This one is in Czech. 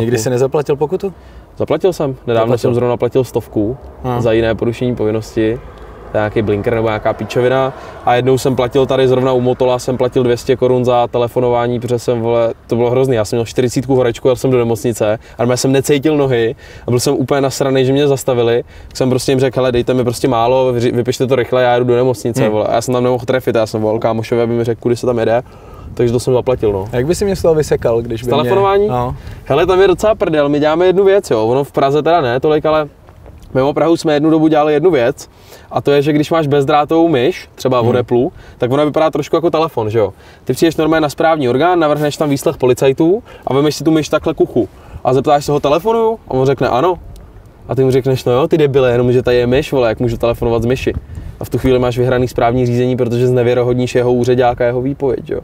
Nikdy si nezaplatil pokutu? Zaplatil jsem. Nedávno Zaplatil. jsem zrovna platil stovku Aha. za jiné porušení povinnosti. To je nějaký blinker nebo nějaká píčovina. A jednou jsem platil tady zrovna u Motola, jsem platil 200 korun za telefonování, protože jsem, vole, to bylo hrozný. Já jsem měl 40 horečku, jel jsem do nemocnice a já jsem necítil nohy a byl jsem úplně nasraný, že mě zastavili. Tak jsem prostě jim řekl, hele, dejte mi prostě málo, vypište to rychle, já jdu do nemocnice. Hmm. Vole. A já jsem tam nemohl trefit, já jsem volal kámošovi, aby mi řekl, kudy se tam jede. Takže to jsem zaplatil, no. A jak by si mě z toho vysekal, když by telefonování? Mě... No. Hele, tam je docela prdel, my děláme jednu věc, jo. Ono v Praze teda ne tolik, ale mimo Prahu jsme jednu dobu dělali jednu věc. A to je, že když máš bezdrátovou myš, třeba Hmm. od Apple, tak ona vypadá trošku jako telefon, že jo. Ty přijdeš normálně na správní orgán, navrhneš tam výslech policajtů a vemeš si tu myš takhle kuchu. A zeptáš se ho telefonu a on řekne ano. A ty mu řekneš, no jo, ty debile, jenom že tady je myš, vole, jak můžu telefonovat z myši. A v tu chvíli máš vyhraný správní řízení, protože znevěrohodníš jeho úředáka a jeho výpověď, jo.